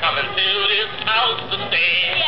coming to this house to stay.